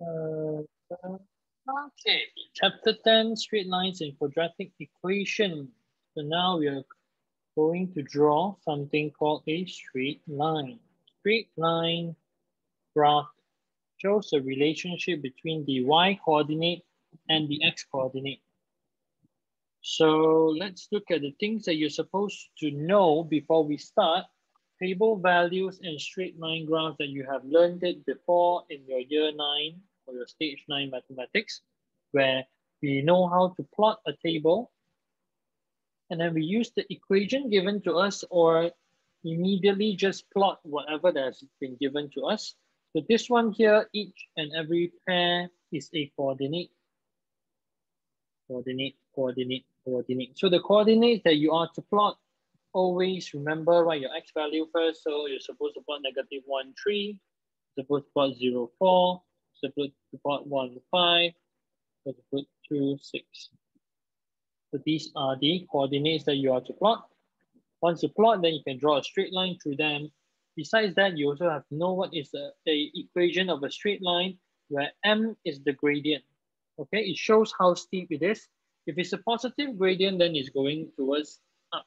Okay, chapter 10, straight lines and quadratic equation. So now we are going to draw something called a straight line. Straight line graph shows the relationship between the y coordinate and the x coordinate. So let's look at the things that you're supposed to know before we start. Table values and straight line graphs that you have learned it before in your year nine or your stage nine mathematics, where we know how to plot a table and then we use the equation given to us or immediately just plot whatever that has been given to us. So this one here, each and every pair is a coordinate. Coordinate, coordinate, coordinate. So the coordinates that you are to plot, always remember write your x value first. So you're supposed to plot negative 1, 3, supposed to plot 0, 4, to plot 1, 5, supposed to put 2, 6. So these are the coordinates that you are to plot. Once you plot, then you can draw a straight line through them. Besides that, you also have to know what is the, the equation of a straight line where m is the gradient. Okay, it shows how steep it is. If it's a positive gradient, then it's going towards up.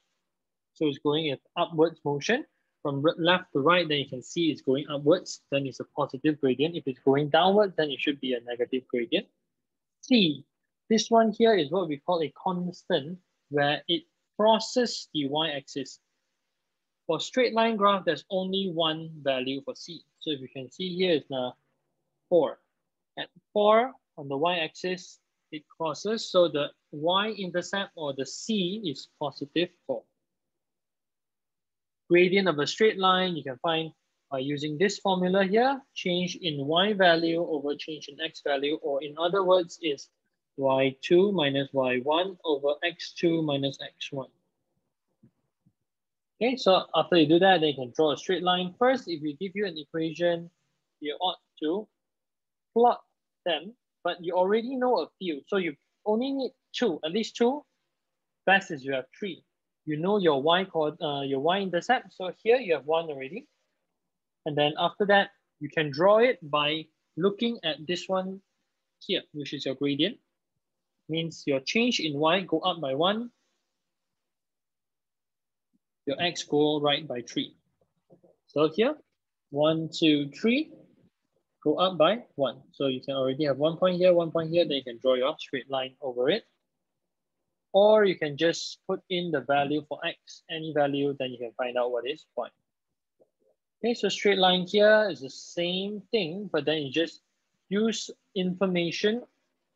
So it's going in upwards motion. From left to right, then you can see it's going upwards, then it's a positive gradient. If it's going downwards, then it should be a negative gradient. C, this one here is what we call a constant where it crosses the y-axis. For straight line graph, there's only one value for C. So if you can see here is now four. At four on the y-axis, it crosses. So the y-intercept or the C is positive four. Gradient of a straight line, you can find by using this formula here, change in y value over change in x value, or in other words is y2 minus y1 over x2 minus x1. Okay, so after you do that, then you can draw a straight line. First, if we give you an equation, you ought to plot them, but you already know a few. So you only need two, at least two. Best is you have three. You know your y uh, your y-intercept. So here you have one already. And then after that, you can draw it by looking at this one here, which is your gradient means your change in y go up by one, your x go right by three. So here, one, two, three, go up by one. So you can already have one point here, one point here, then you can draw your straight line over it. Or you can just put in the value for x, any value, then you can find out what is point. Okay, so straight line here is the same thing, but then you just use information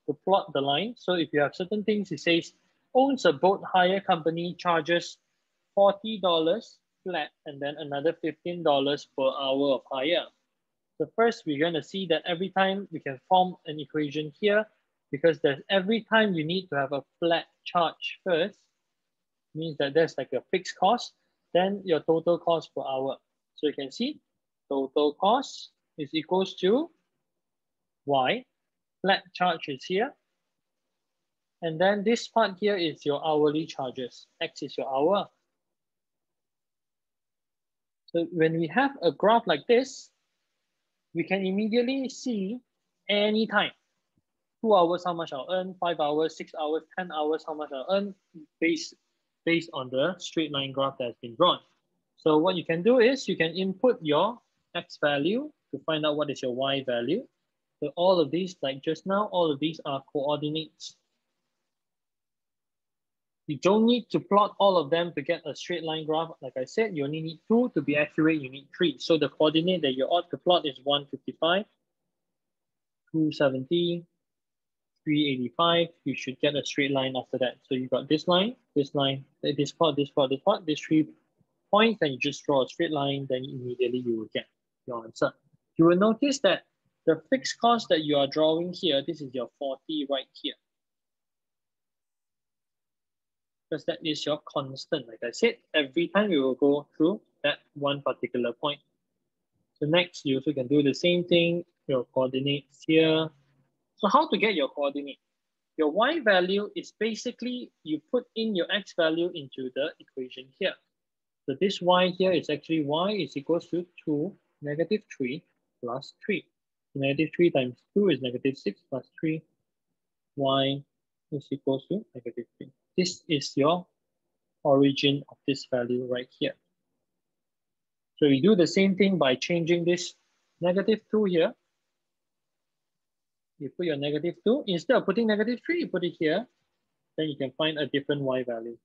to plot the line. So if you have certain things, it says owns a boat hire company charges $40 flat and then another $15 per hour of hire. So first, we're going to see that every time we can form an equation here because there's every time you need to have a flat charge first, means that there's like a fixed cost, then your total cost per hour. So you can see total cost is equals to y flat charge is here. And then this part here is your hourly charges. X is your hour. So when we have a graph like this, we can immediately see any time. Two hours, how much I'll earn, five hours, six hours, 10 hours, how much I'll earn based, based on the straight line graph that has been drawn. So what you can do is you can input your X value to find out what is your Y value. So all of these, like just now, all of these are coordinates. You don't need to plot all of them to get a straight line graph. Like I said, you only need two to be accurate, you need three. So the coordinate that you ought to plot is 155, 270, 385. You should get a straight line after that. So you got this line, this line, eh, this part, this part, this part, these three points, and you just draw a straight line, then immediately you will get your answer. You will notice that the fixed cost that you are drawing here, this is your 40 right here. Because that is your constant. Like I said, every time you will go through that one particular point. So next, you also can do the same thing, your coordinates here. So how to get your coordinate? Your y value is basically, you put in your x value into the equation here. So this y here is actually y is equals to 2, negative 3 plus 3. Negative 3 times 2 is negative 6 plus 3. y is equals to negative 3. This is your origin of this value right here. So we do the same thing by changing this negative 2 here. You put your negative 2. Instead of putting negative 3, you put it here. Then you can find a different y value.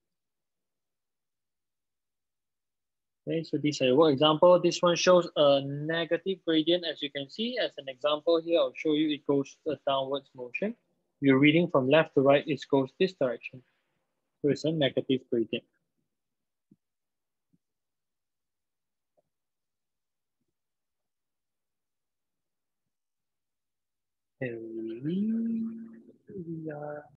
Okay, so this is a work example. This one shows a negative gradient. As you can see, as an example here, I'll show you it goes a downwards motion. You're reading from left to right, it goes this direction. So it's a negative gradient. And we are